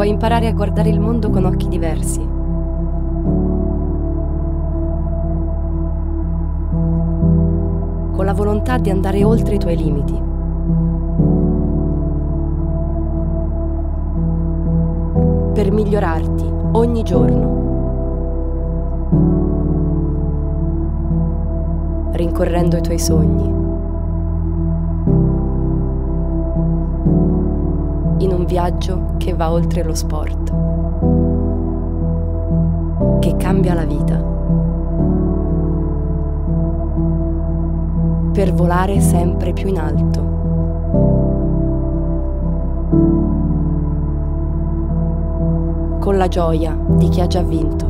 puoi imparare a guardare il mondo con occhi diversi. Con la volontà di andare oltre i tuoi limiti. Per migliorarti ogni giorno. Rincorrendo i tuoi sogni. Viaggio che va oltre lo sport, che cambia la vita, per volare sempre più in alto. Con la gioia di chi ha già vinto.